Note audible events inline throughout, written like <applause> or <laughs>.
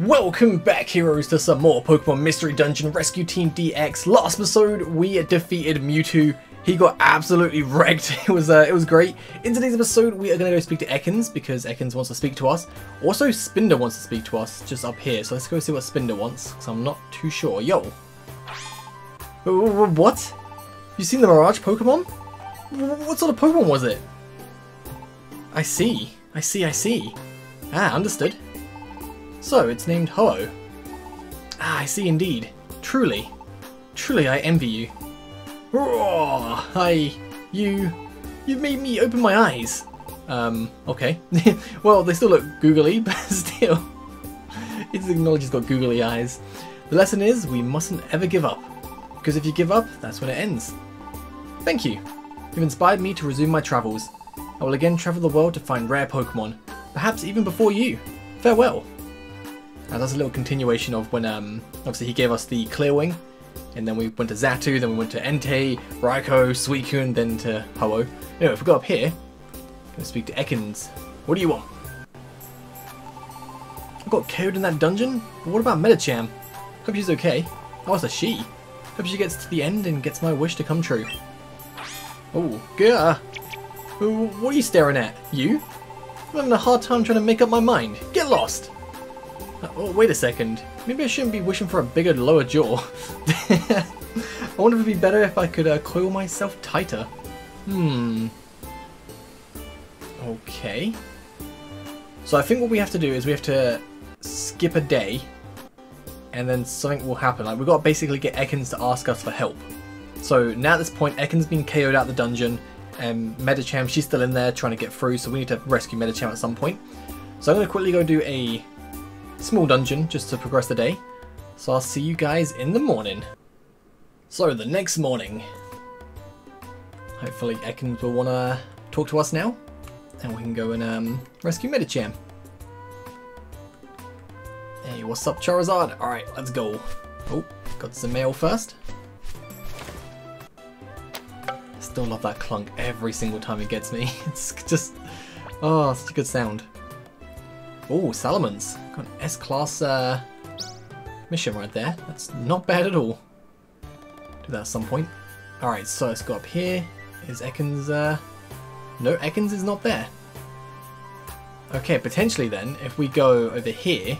Welcome back, heroes, to some more Pokemon Mystery Dungeon Rescue Team DX. Last episode, we defeated Mewtwo. He got absolutely <laughs> wrecked. It was uh, it was great. In today's episode, we are going to go speak to Ekans because Ekans wants to speak to us. Also, Spinda wants to speak to us just up here. So let's go see what Spinda wants because I'm not too sure. Yo. What? You seen the Mirage Pokemon? What sort of Pokemon was it? I see. I see, I see. Ah, understood. So, it's named Ho-Oh. Ah, I see indeed. Truly. Truly, I envy you. Roar! Hi, you... You've made me open my eyes. Um, okay. <laughs> well, they still look googly, <laughs> but still. It acknowledges it's got googly eyes. The lesson is, we mustn't ever give up. Because if you give up, that's when it ends. Thank you. You've inspired me to resume my travels. I will again travel the world to find rare Pokemon. Perhaps even before you. Farewell. That's a little continuation of when um, obviously he gave us the Clearwing, and then we went to Xatu, then we went to Entei, Raikou, Suicune, then to Ho-Oh. Anyway, if we go up here, gonna speak to Ekans. What do you want? I got killed in that dungeon? But what about Medicham? Hope she's okay. Oh, it's a she. Hope she gets to the end and gets my wish to come true. Oh, yeah. What are you staring at? You? I'm having a hard time trying to make up my mind. Get lost! Oh, wait a second. Maybe I shouldn't be wishing for a bigger lower jaw. <laughs> I wonder if it'd be better if I could uh, coil myself tighter. Hmm. Okay. So I think what we have to do is we have to skip a day and then something will happen. Like we've got to basically get Ekans to ask us for help. So now at this point, Ekans been KO'd out the dungeon and Medicham, she's still in there trying to get through, so we need to rescue Medicham at some point. So I'm going to quickly go do a small dungeon just to progress the day. So I'll see you guys in the morning. So the next morning, hopefully Ekans will want to talk to us now, and we can go and um, rescue Medicham. Hey, what's up Charizard? Alright, let's go. Oh, got some mail first. Still love that clunk every single time it gets me. <laughs> It's just, oh, such a good sound. Oh, Salamence. Got an S-class uh, mission right there. That's not bad at all. Do that at some point. Alright, so let's go up here. Is Ekans, uh... No, Ekans is not there. Okay, potentially then, if we go over here...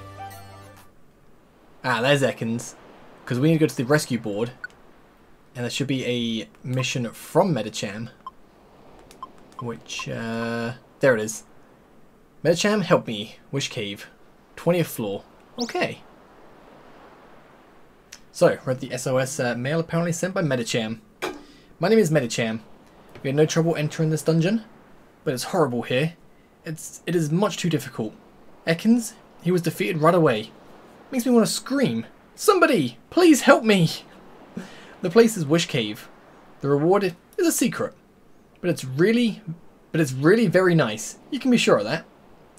Ah, there's Ekans. Because we need to go to the rescue board. And there should be a mission from Medicham. Which, uh... There it is. Medicham, help me. Wish Cave. 20th floor. Okay. So, at the SOS uh, mail apparently sent by Medicham. My name is Medicham. We had no trouble entering this dungeon, but it's horrible here. It's it is much too difficult. Ekans, he was defeated right away. Makes me want to scream. Somebody, please help me! The place is Wish Cave. The reward is a secret, but it's really, but it's really very nice. You can be sure of that.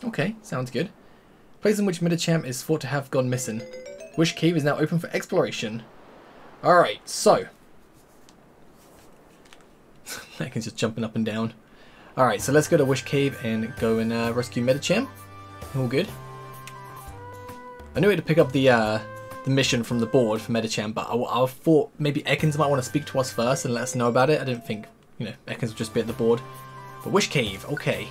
Okay, sounds good. Place in which Medicham is thought to have gone missing. Wish Cave is now open for exploration. Alright, so. <laughs> Ekan's just jumping up and down. Alright, so let's go to Wish Cave and go and uh, rescue Medicham. All good. I knew we had to pick up the uh, the mission from the board for Medicham, but I, I thought maybe Ekans might want to speak to us first and let us know about it. I didn't think, you know, Ekans would just be at the board. But Wish Cave, okay.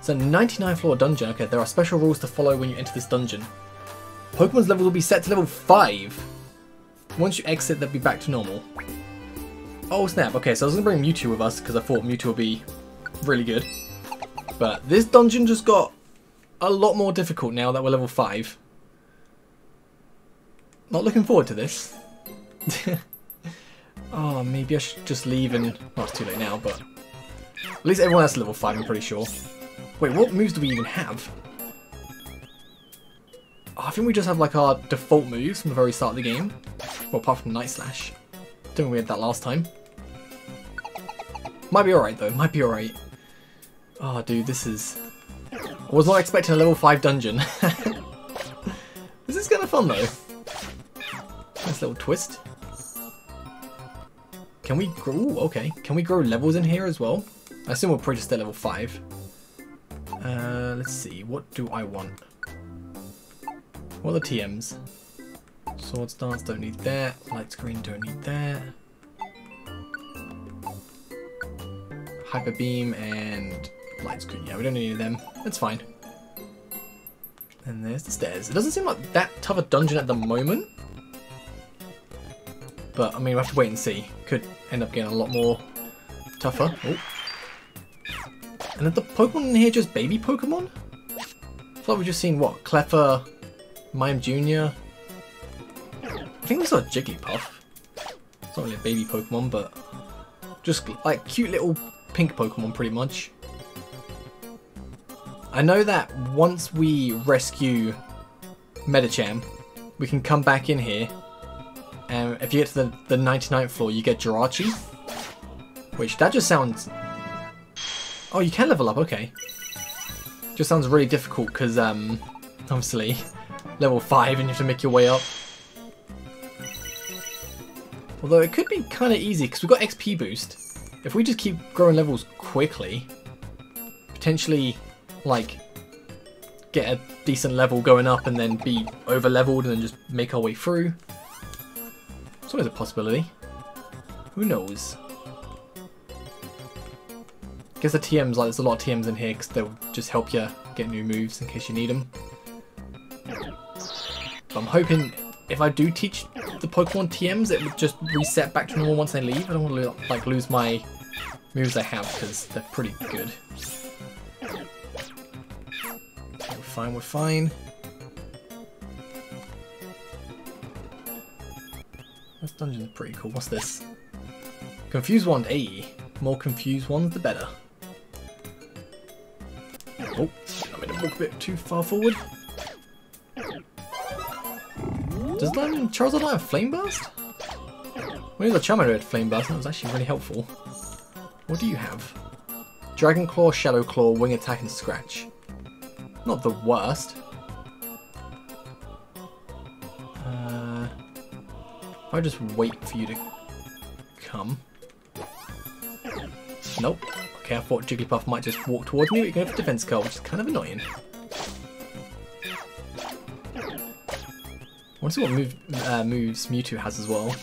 It's a 99 floor dungeon. Okay, there are special rules to follow when you enter this dungeon. Pokemon's level will be set to level 5. Once you exit, they'll be back to normal. Oh snap, okay, so I was to bring Mewtwo with us because I thought Mewtwo would be really good. But this dungeon just got a lot more difficult now that we're level 5. Not looking forward to this. <laughs> oh, maybe I should just leave and... Well, it's too late now, but... At least everyone else is level 5, I'm pretty sure. Wait, what moves do we even have? Oh, I think we just have like our default moves from the very start of the game. Well, apart from Night Slash. Don't think we had that last time. Might be alright though, might be alright. Oh dude, this is... I was not expecting a level 5 dungeon. <laughs> this is kind of fun though. Nice little twist. Can we grow... Ooh, okay. Can we grow levels in here as well? I assume we're probably just at level 5. Uh, let's see, what do I want? What are the TMs? Swords dance, don't need that. Light screen, don't need that. Hyper beam and light screen. Yeah, we don't need any of them. That's fine. And there's the stairs. It doesn't seem like that tough a dungeon at the moment. But, I mean, we'll have to wait and see. Could end up getting a lot more tougher. Oh. And are the Pokemon in here just baby Pokemon? I thought we just seen, what, Cleffa, Mime Jr.? I think we saw Jigglypuff. It's not really a baby Pokemon, but just like cute little pink Pokemon pretty much. I know that once we rescue Medicham, we can come back in here and if you get to the, the 99th floor you get Jirachi. Which, that just sounds... Oh, you can level up, okay. Just sounds really difficult because, um, obviously, level 5 and you have to make your way up. Although it could be kind of easy because we've got XP boost. If we just keep growing levels quickly, potentially, like, get a decent level going up and then be over leveled and then just make our way through. It's always a possibility. Who knows? I guess the TMs, like there's a lot of TMs in here because they'll just help you get new moves in case you need them. But I'm hoping if I do teach the Pokemon TMs, it would just reset back to normal once they leave. I don't want to like lose my moves I have because they're pretty good. we're fine, we're fine. This dungeon's pretty cool. What's this? Confuse Wand 80. Eh? More confused ones, the better. Walk a bit too far forward. Does that Charizard not have Flame Burst? Well, the Charmander had Flame Burst, that was actually really helpful. What do you have? Dragon Claw, Shadow Claw, Wing Attack, and Scratch. Not the worst. Uh, if I just wait for you to come. Nope. Okay, I thought Jigglypuff might just walk towards me, but you go for Defense Curl, which is kind of annoying. I want to see what move, uh, moves Mewtwo has as well.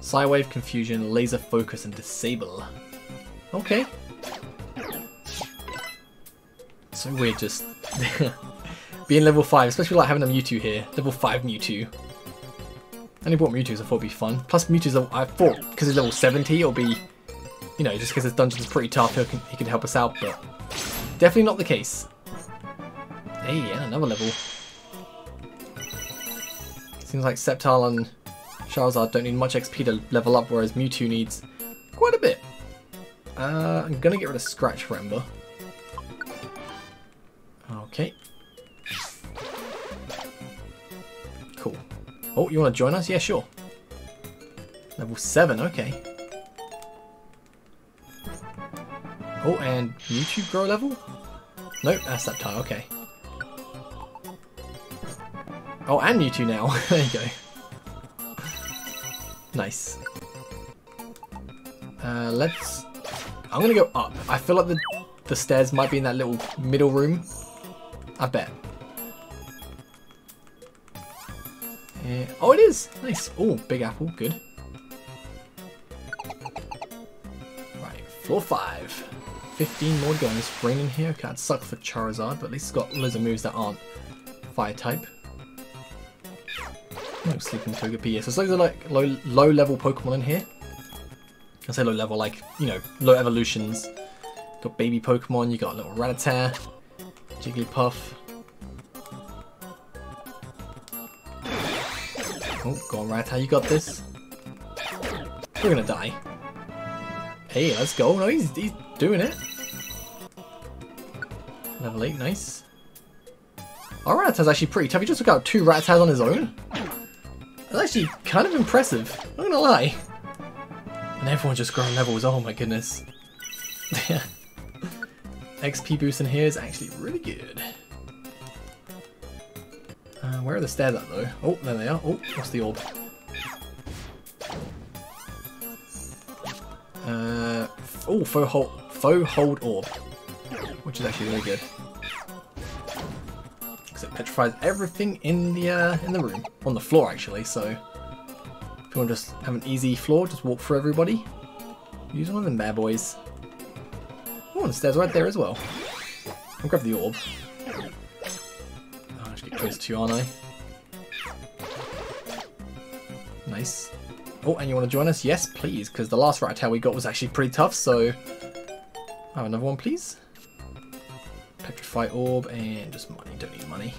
Psywave, Confusion, Laser Focus, and Disable. Okay. So weird just <laughs> being level 5, especially like having a Mewtwo here. Level 5 Mewtwo. I only bought Mewtwo, so I thought it'd be fun. Plus Mewtwo's, I thought, because he's level 70, it'll be, you know, just because this dungeon's pretty tough, he can, he can help us out, but definitely not the case. Hey, and another level. Seems like Sceptile and Charizard don't need much XP to level up, whereas Mewtwo needs quite a bit. Uh, I'm gonna get rid of Scratch for Ember. Okay. Cool. Oh, you want to join us? Yeah, sure. Level 7, okay. Oh, and Mewtwo grow level? Nope, that's Sceptile, okay. Oh, and Mewtwo now. <laughs> there you go. Nice. Uh, let's... I'm gonna go up. I feel like the, the stairs might be in that little middle room. I bet. Yeah. Oh, it is! Nice. Oh, big apple. Good. Right, floor 5. 15 more guys. Rain in here. Okay, suck for Charizard, but at least it's got loads of moves that aren't fire type. No sleeping Togepi. Yes, there's loads of like low low level Pokemon in here. I say low level, like you know, low evolutions. Got baby Pokemon. You got a little Rattata, Jigglypuff. Oh, go on, Rattata, you got this. We're gonna die. Hey, let's go. No, he's he's doing it. Level eight, nice. Our Rattata's actually pretty tough. He just took out two Rattatas on his own. That's actually kind of impressive, not gonna lie. And everyone's just growing levels, oh my goodness. <laughs> XP boost in here is actually really good. Uh, where are the stairs at though? Oh, there they are. Oh, what's the orb? Uh, oh, foe hold, foe hold orb, which is actually really good. Because it petrifies everything in the uh, in the room, on the floor actually. So if you want to just have an easy floor, just walk through everybody. Use one of them bad boys. Oh, and the stairs right there as well. I'll grab the orb. Oh, I should get close to you, aren't I? Nice. Oh, and you want to join us? Yes, please, because the last Rattata we got was actually pretty tough, so... Oh, another one, please. Petrify orb and just money. Don't need money.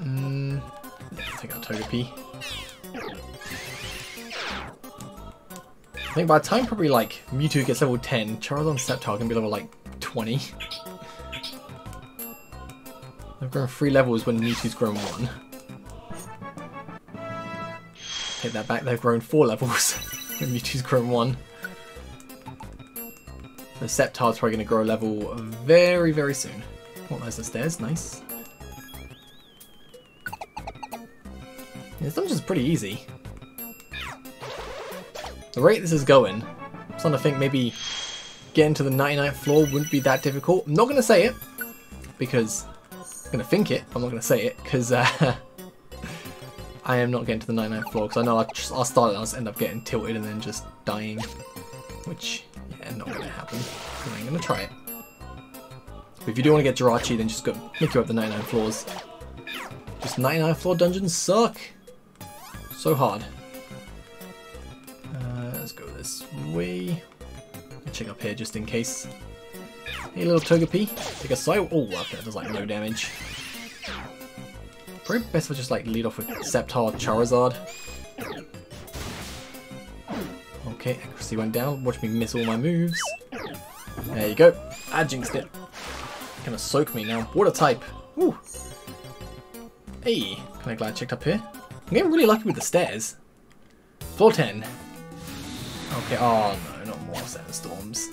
Mm, take out Togepi. I think by the time probably like Mewtwo gets level 10, Charizard and Sceptile can be level like 20. <laughs> They've grown three levels when Mewtwo's grown one. Take that back, they've grown four <laughs> levels Mewtwo's grown one. The Sceptile's probably going to grow a level very, very soon. Oh, there's the stairs, nice. This dungeon's pretty easy. The rate this is going, I'm starting to think maybe getting to the 99th floor wouldn't be that difficult. I'm not going to say it, because I'm going to think it, I'm not going to say it, because uh, <laughs> I am not getting to the 99th floor, because I know I'll, just, I'll start and I'll end up getting tilted and then just dying, which yeah, not gonna happen. I am gonna try it. But if you do want to get Jirachi, then just go make you up the 99 floors. Just 99 floor dungeons suck. So hard. Uh, let's go this way. Check up here just in case. Hey little Togepi, take a side. Oh, okay, that does like no damage. Probably best I just like lead off with Sceptile Charizard. Okay, accuracy went down. Watch me miss all my moves. There you go. I jinxed it. Gonna soak me now. Water type. Woo. Hey, glad I checked up here. I'm getting really lucky with the stairs. Floor 10. Okay, oh no, not more sandstorms.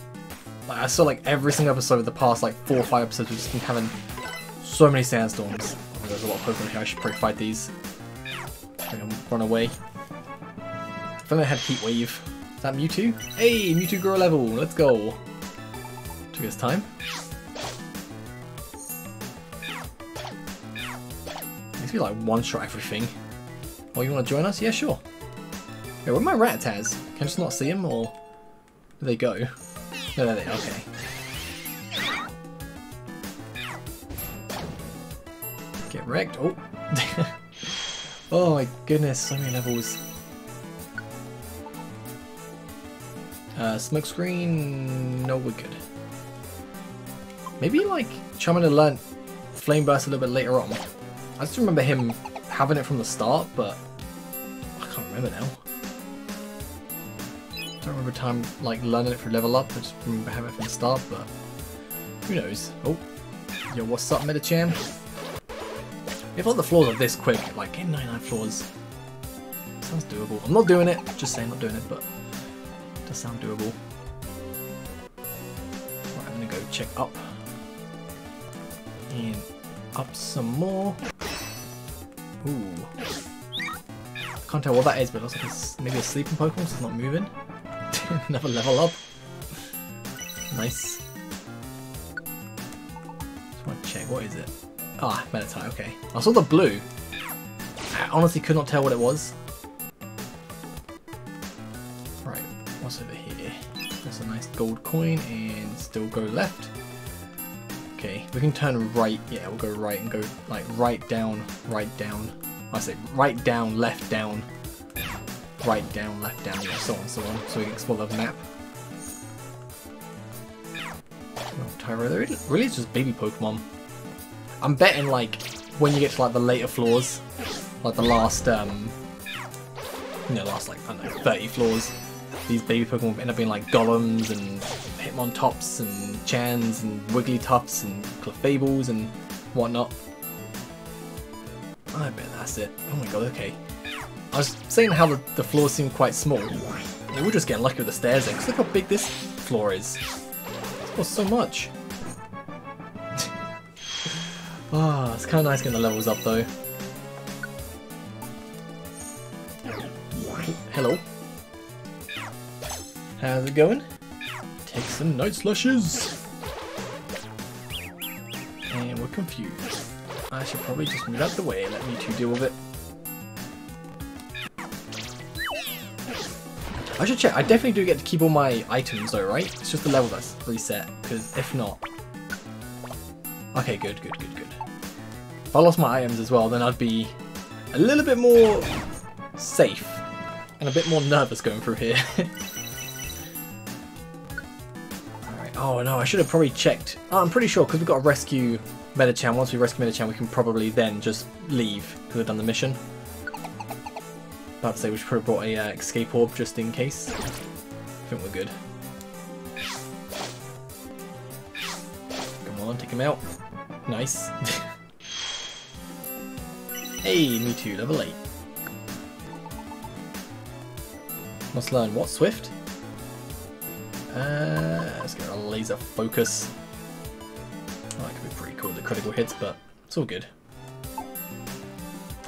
Like, I saw like every single episode of the past like four or five episodes we've just been having so many sandstorms. Oh, there's a lot of Pokemon here, I should probably fight these. Run away. If only I had Heat Wave. Is that Mewtwo? Hey, Mewtwo grow level, let's go. Took his time. To be like one shot everything. Oh, you want to join us? Yeah, sure. Hey, where my Rattaz? Can I just not see him, or where they go? No, there they are, okay. Wrecked. Oh. <laughs> oh my goodness, so many levels. Uh, smoke screen, no we're good. Maybe like Charmander learned Flame Burst a little bit later on. I just remember him having it from the start, but I can't remember now. I don't remember time like learning it for level up, I just remember having it from the start, but who knows. Oh, yo, what's up, Medicham? If all the floors are this quick, like in 99 floors, sounds doable. I'm not doing it, just saying not doing it, but it does sound doable. Right, I'm gonna go check up and up some more. Ooh. Can't tell what that is, but it looks like it's maybe a sleeping Pokemon, so it's not moving. <laughs> Another level up. Nice. Just want to check, what is it? Ah, Meditite, okay. I saw the blue. I honestly could not tell what it was. Right, what's over here? There's a nice gold coin and still go left. Okay, we can turn right. Yeah, we'll go right and go like right down, right down. I say right down, left down, right down, left down, so on, so on. So we can explore the map. Oh, Tyrogue, really, really it's just baby Pokemon. I'm betting like when you get to like the later floors, like the last um, you know, last like I don't know, 30 floors, these baby Pokemon end up being like Golems and Hitmontops and Chans and Wigglytuffs and Clefables and whatnot. I bet that's it. Oh my god, okay. I was saying how the, the floors seem quite small. we're just getting lucky with the stairs there, because look how big this floor is. It's so much. Ah, oh, it's kind of nice getting the levels up though. Hello. How's it going? Take some Night Slashes. And we're confused. I should probably just move out the way and let Mewtwo deal with it. I should check. I definitely do get to keep all my items though, right? It's just the level that's reset, because if not... Okay, good, good, good, good. If I lost my items as well, then I'd be a little bit more safe and a bit more nervous going through here. <laughs> Oh no, I should have probably checked. Oh, I'm pretty sure, because we've got to rescue Medicham. Once we rescue Medicham, we can probably then just leave, because we've done the mission. About to say we should probably brought a uh, escape orb just in case. I think we're good. Come on, take him out. Nice. <laughs> hey, Mewtwo, level 8. Must learn what? Swift? Uh, let's get a laser focus. Oh, that could be pretty cool, the critical hits, but it's all good.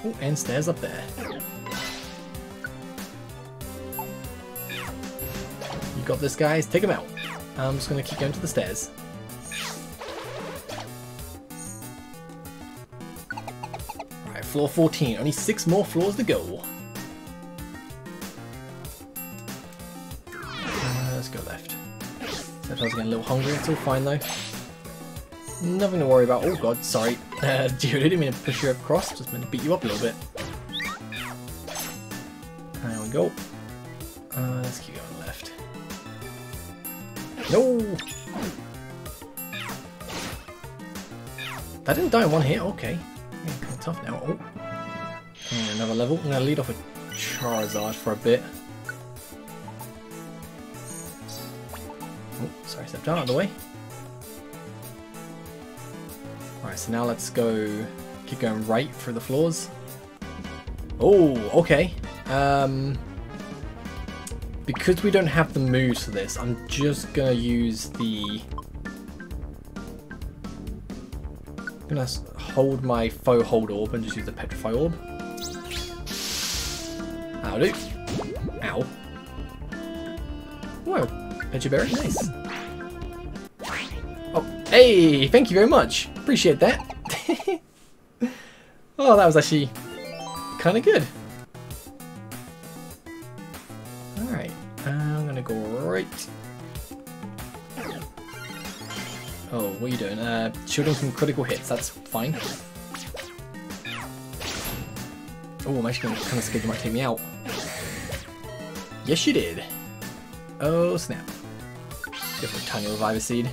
Oh, and stairs up there. You got this, guys. Take him out. I'm just going to keep going to the stairs. Floor 14. Only six more floors to go. Uh, let's go left. I was getting a little hungry. It's all fine, though. Nothing to worry about. Oh, God, sorry. <laughs> Uh, dude, I didn't mean to push you across. Just meant to beat you up a little bit. There we go. Uh, let's keep going left. No! That didn't die in one hit, okay. Tough now. Oh. Another level. I'm going to lead off with Charizard for a bit. Oh, sorry, stepped out of the way. Alright, so now let's go... Keep going right through the floors. Oh, okay. Um because we don't have the moves for this, I'm just gonna use the... I'm gonna hold my foe hold orb and just use the petrify orb. That'll do. Ow. Whoa, Vegeberry, nice. Oh, hey, thank you very much. Appreciate that. <laughs> oh, that was actually kind of good. Shooting from critical hits, that's fine. Oh, I'm actually kind of scared you might take me out. Yes, you did. Oh, snap. A tiny reviver seed.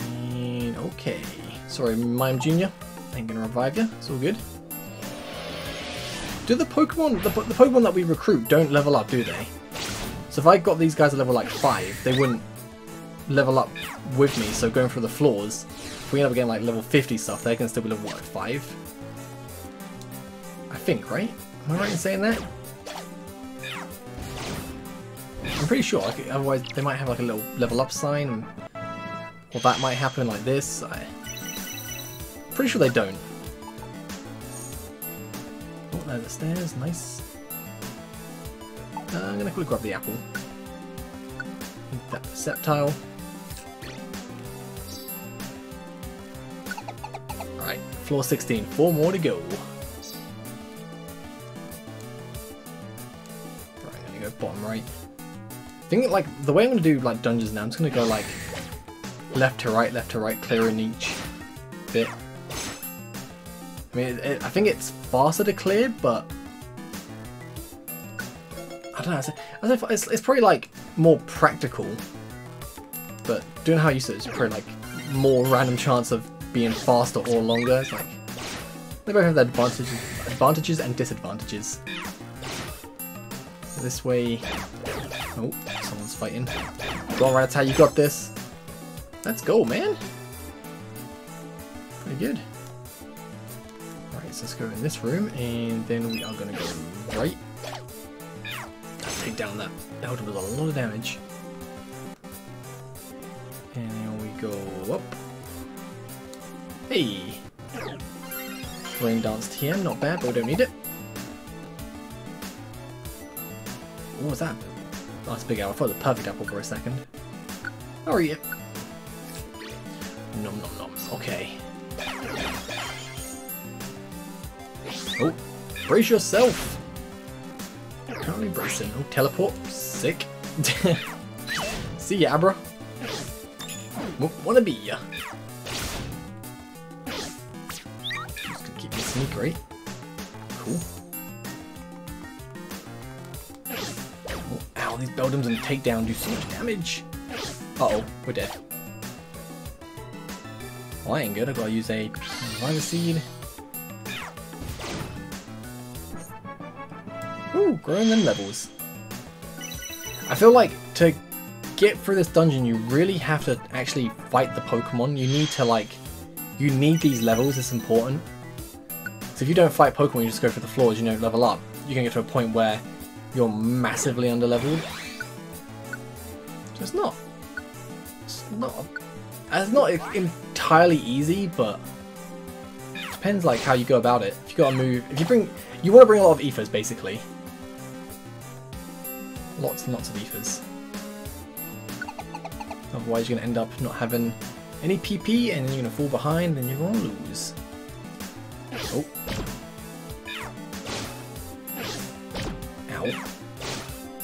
And, okay. Sorry, Mime Jr. I'm gonna revive you. It's all good. Do the Pokemon, the, the Pokemon that we recruit don't level up, do they? So if I got these guys at level like 5, they wouldn't level up with me, so going through the floors, if we end up getting like level 50 stuff, they can still be level, what, 5? I think, right? Am I right in saying that? I'm pretty sure, like, otherwise they might have like a little level up sign, or that might happen like this. I... Pretty sure they don't. Oh, There's the stairs, nice. Uh, I'm gonna quickly grab the apple. That Sceptile. Alright, floor 16, four more to go. Right, I'm gonna go bottom right. I think like the way I'm gonna do like dungeons now, I'm just gonna go like left to right, left to right, clearing each bit. I mean, it, I think it's faster to clear, but I don't know. It's, it's, it's probably like more practical, but doing how you said it's probably like more random chance of being faster or longer. It's like they both have their advantages, advantages and disadvantages. This way. Oh, someone's fighting. Go on, Rattata, you got this. Let's go, man. Pretty good Alright, so let's go in this room, and then we are going to go right. Down that elder with a lot of damage. And then we go up. Hey! Rain Dance TM, not bad, but we don't need it. What was that? Oh, it's big apple. I thought was a perfect apple for a second. How are you? Nom nom nom. Okay. Oh, brace yourself! Currently bracing. Oh, teleport. Sick. <laughs> See ya, Abra. Wanna be ya. Just gonna keep this sneak, right? Cool. Oh, ow, these Beldums and takedown do so much damage. Uh oh, we're dead. Well, I ain't good. I gotta use a Vine Seed. Ooh, growing them levels. I feel like to get through this dungeon, you really have to actually fight the Pokemon. You need to like, you need these levels. It's important. So if you don't fight Pokemon, you just go through the floors. You don't level up. You can get to a point where you're massively underleveled. So it's not, it's not, it's not entirely easy, but depends like how you go about it. If you gotta move, if you bring, you want to bring a lot of ethers basically. Lots and lots of ethers. Otherwise you're going to end up not having any PP and you're going to fall behind and you're going to lose. Oh. Ow.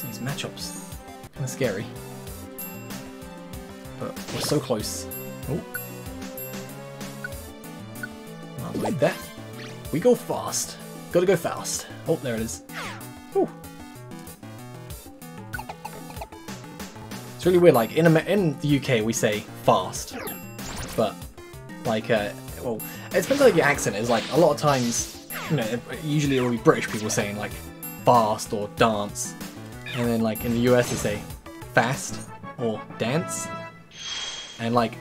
These matchups. Kind of scary. But we're so close. Oh. Like that. We go fast. Gotta go fast. Oh, there it is. Ooh. It's really weird, like, in, in the UK we say fast, but, like, uh, well, it depends on like, your accent is, like, a lot of times, you know, usually it will be British people saying, like, fast or dance, and then, like, in the US they say fast or dance, and, like,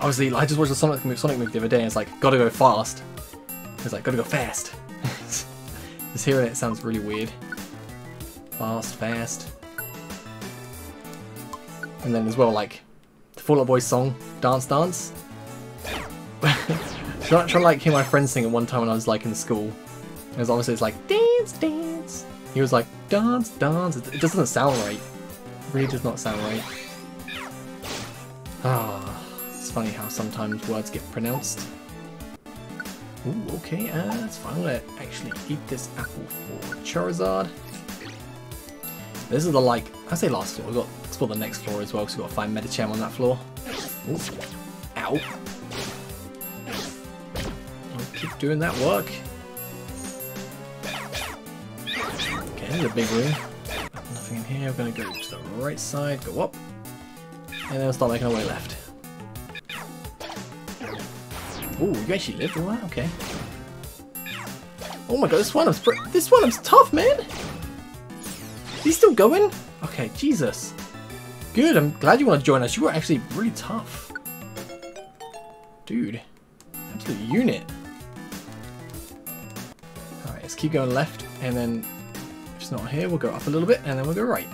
obviously, I just watched the Sonic movie, Sonic movie the other day, and it's like, gotta go fast, it's like, gotta go fast. <laughs> just hearing it sounds really weird. Fast, fast. And then as well, like, the Fall Out Boy song, Dance Dance. <laughs> trying, to like hear my friend sing it one time when I was like in school. It was obviously it's like, dance, dance. He was like, dance, dance. It, doesn't sound right. It really does not sound right. Ah, it's funny how sometimes words get pronounced. Ooh, okay, uh, that's fine. I'm gonna actually eat this apple for Charizard. This is the like, I say last floor, we've got explore the next floor as well, because we've got to find Medicham on that floor. Ooh. Ow. I'll keep doing that work. Okay, there's a big room. Nothing in here, we're going to go to the right side, go up, and then we'll start making our way left. Ooh, you actually lived that? Okay. Oh my god, this one is this one is tough, man! He's still going? Okay, Jesus. Good, I'm glad you want to join us. You were actually really tough. Dude. Absolute unit. Alright, let's keep going left, and then if it's not here, we'll go up a little bit, and then we'll go right.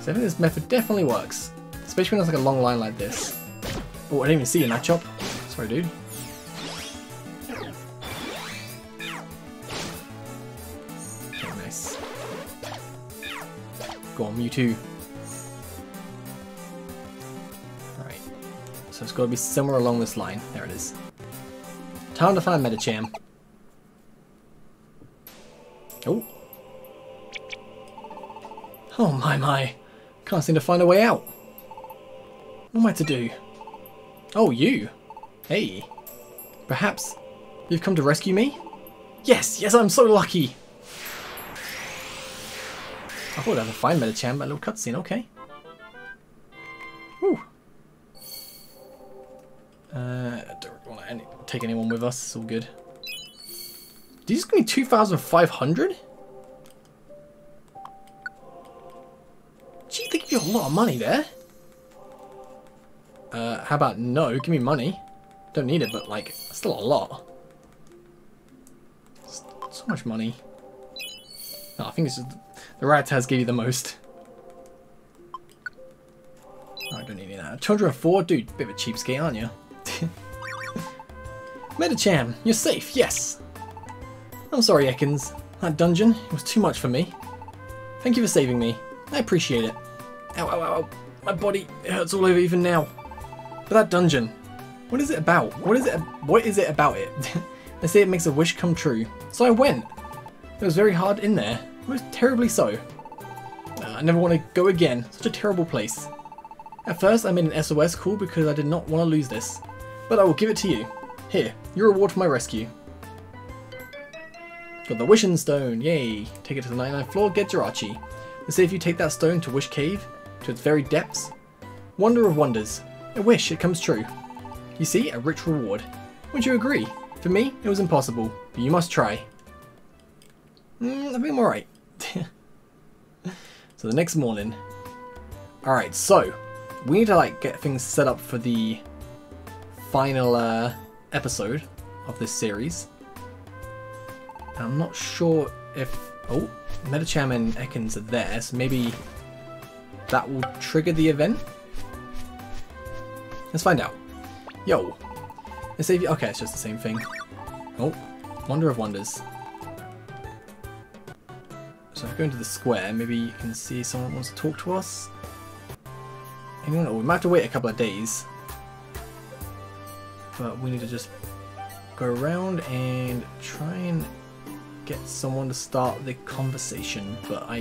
So I think this method definitely works. Especially when there's like a long line like this. Oh, I didn't even see you, Machop. Sorry, dude. Nice. Go on, Mewtwo. So it's got to be somewhere along this line. There it is. Time to find Medicham. Oh. Oh my my. Can't seem to find a way out. What am I to do? Oh, you. Hey. Perhaps you've come to rescue me? Yes, yes, I'm so lucky. I thought I'd Medicham, but a little cutscene, okay. Uh, don't want to any take anyone with us, it's all good. These give me 2,500? Gee, they give you a lot of money there. Uh, how about no? Give me money. Don't need it, but like, still a lot. So much money. Oh, I think it's just the gave you the most. I don't need any of that. 204? Dude, bit of a cheapskate, aren't you? Medicham, you're safe, yes! I'm sorry, Ekans. That dungeon, it was too much for me. Thank you for saving me. I appreciate it. Ow, ow, ow, ow. My body hurts all over even now. But that dungeon, what is it about? What is it? What is it about it? <laughs> they say it makes a wish come true. So I went. It was very hard in there. It was terribly so. Uh, I never want to go again. Such a terrible place. At first I made an SOS call because I did not want to lose this. But I will give it to you. Here, your reward for my rescue. Got the Wishing Stone, yay! Take it to the 99th floor, get Jirachi. They say if you take that stone to Wish Cave, to its very depths, wonder of wonders, a wish, it comes true. You see, a rich reward. Would you agree? For me, it was impossible, but you must try. Mm, I think I'm alright. <laughs> so the next morning. Alright, so, we need to like get things set up for the final uh, episode of this series. I'm not sure if... Oh, Medicham and Ekans are there, so maybe that will trigger the event? Let's find out. Yo. Let's save you. Okay, it's just the same thing. Oh, Wonder of Wonders. So if I go into the square, maybe you can see someone wants to talk to us. Anyone? Oh, we might have to wait a couple of days. But we need to just go around and try and get someone to start the conversation, but I...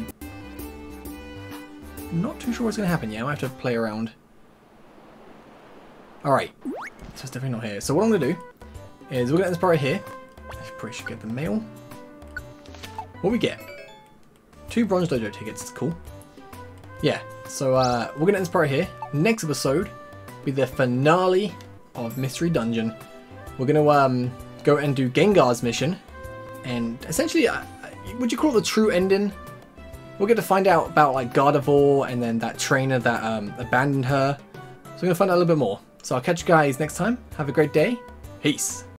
am not too sure what's going to happen yet. I have to play around. Alright, so it's definitely not here. So what I'm going to do is we'll get this part right here. I probably should get the mail. What we get? Two Bronze Dojo tickets, it's cool. Yeah, so uh, we're going to end this part right here. Next episode be the finale of Mystery Dungeon. We're going to um, go and do Gengar's mission, and essentially, uh, would you call it the true ending? We'll get to find out about like Gardevoir and then that trainer that um, abandoned her. So we're gonna find out a little bit more. So I'll catch you guys next time. Have a great day. Peace.